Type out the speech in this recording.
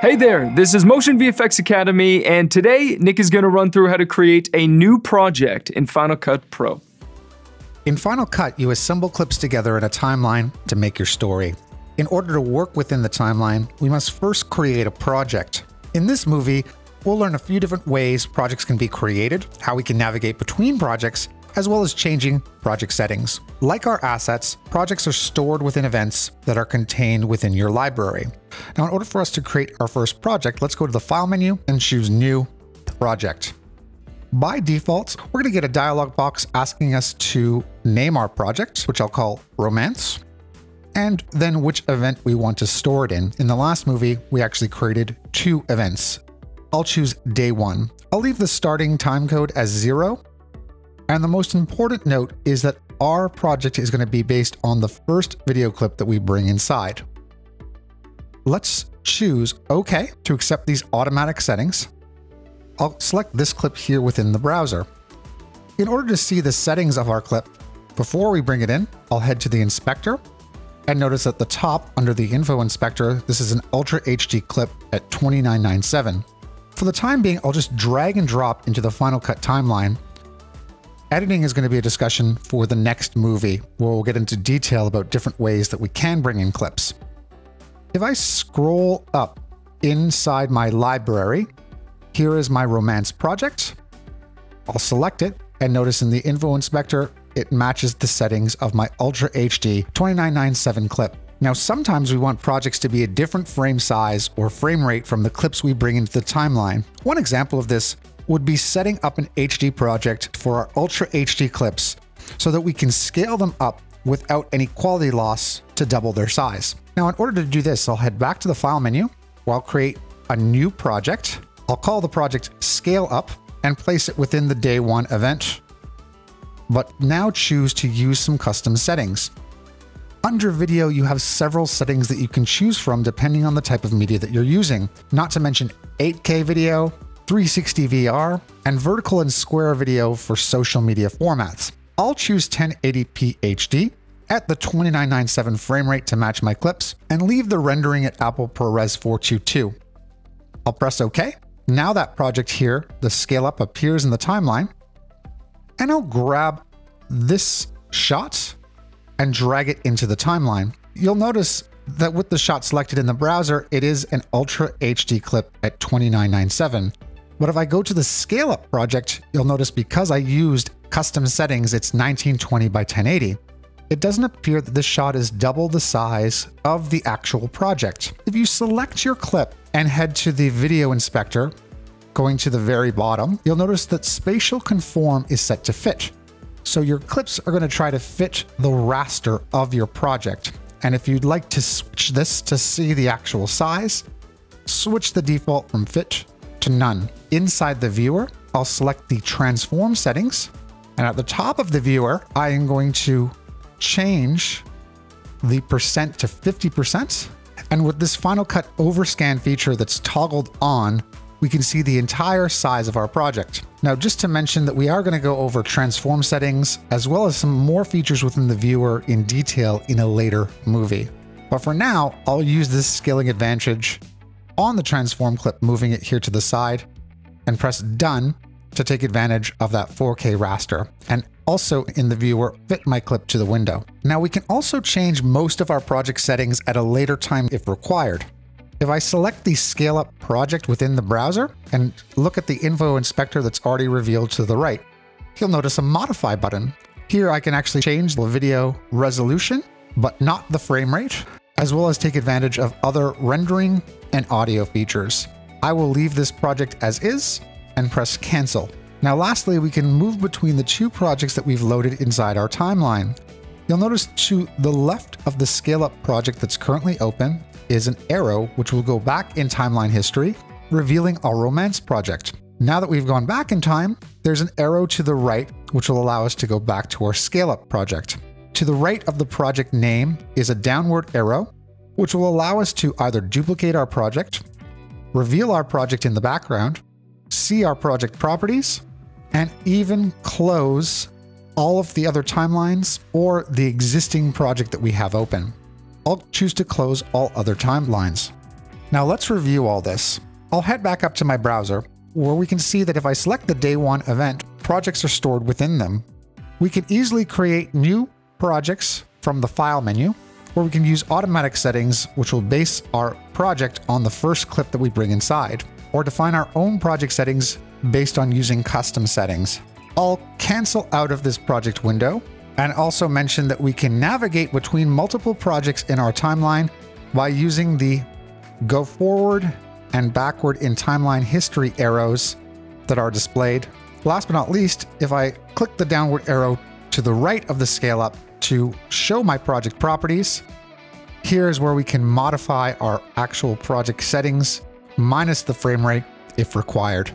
Hey there, this is Motion VFX Academy, and today Nick is going to run through how to create a new project in Final Cut Pro. In Final Cut, you assemble clips together in a timeline to make your story. In order to work within the timeline, we must first create a project. In this movie, we'll learn a few different ways projects can be created, how we can navigate between projects, as well as changing project settings. Like our assets, projects are stored within events that are contained within your library. Now, in order for us to create our first project, let's go to the File menu and choose New Project. By default, we're going to get a dialog box asking us to name our project, which I'll call Romance, and then which event we want to store it in. In the last movie, we actually created two events. I'll choose day one. I'll leave the starting time code as zero and the most important note is that our project is going to be based on the first video clip that we bring inside. Let's choose OK to accept these automatic settings. I'll select this clip here within the browser. In order to see the settings of our clip, before we bring it in, I'll head to the inspector and notice at the top under the info inspector, this is an Ultra HD clip at 2997. For the time being, I'll just drag and drop into the Final Cut timeline Editing is going to be a discussion for the next movie, where we'll get into detail about different ways that we can bring in clips. If I scroll up inside my library, here is my romance project. I'll select it and notice in the info inspector, it matches the settings of my Ultra HD 2997 clip. Now, sometimes we want projects to be a different frame size or frame rate from the clips we bring into the timeline. One example of this would be setting up an HD project for our Ultra HD clips so that we can scale them up without any quality loss to double their size. Now, in order to do this, I'll head back to the File menu where I'll create a new project. I'll call the project Scale Up and place it within the Day 1 event, but now choose to use some custom settings. Under video, you have several settings that you can choose from depending on the type of media that you're using, not to mention 8K video, 360 VR, and vertical and square video for social media formats. I'll choose 1080p HD at the 2997 frame rate to match my clips and leave the rendering at Apple ProRes 422. I'll press OK. Now that project here, the scale up appears in the timeline, and I'll grab this shot and drag it into the timeline. You'll notice that with the shot selected in the browser, it is an Ultra HD clip at 2997. But if I go to the scale up project, you'll notice because I used custom settings, it's 1920 by 1080. It doesn't appear that this shot is double the size of the actual project. If you select your clip and head to the video inspector, going to the very bottom, you'll notice that spatial conform is set to fit. So your clips are going to try to fit the raster of your project. And if you'd like to switch this to see the actual size, switch the default from fit to none. Inside the viewer, I'll select the transform settings. And at the top of the viewer, I am going to change the percent to 50%. And with this Final Cut overscan feature that's toggled on, we can see the entire size of our project. Now, just to mention that we are going to go over transform settings, as well as some more features within the viewer in detail in a later movie. But for now, I'll use this scaling advantage on the transform clip, moving it here to the side, and press done to take advantage of that 4K raster. And also in the viewer, fit my clip to the window. Now we can also change most of our project settings at a later time if required. If I select the scale up project within the browser and look at the info inspector that's already revealed to the right, you'll notice a modify button. Here I can actually change the video resolution, but not the frame rate, as well as take advantage of other rendering and audio features. I will leave this project as is and press cancel. Now lastly, we can move between the two projects that we've loaded inside our timeline. You'll notice to the left of the scale up project that's currently open is an arrow which will go back in timeline history, revealing our romance project. Now that we've gone back in time, there's an arrow to the right which will allow us to go back to our scale up project. To the right of the project name is a downward arrow, which will allow us to either duplicate our project, reveal our project in the background, see our project properties, and even close all of the other timelines or the existing project that we have open. I'll choose to close all other timelines. Now let's review all this. I'll head back up to my browser, where we can see that if I select the day one event, projects are stored within them. We can easily create new projects from the file menu, where we can use automatic settings, which will base our project on the first clip that we bring inside, or define our own project settings based on using custom settings. I'll cancel out of this project window and also mention that we can navigate between multiple projects in our timeline by using the go forward and backward in timeline history arrows that are displayed. Last but not least, if I click the downward arrow to the right of the scale up to show my project properties, here is where we can modify our actual project settings minus the frame rate if required.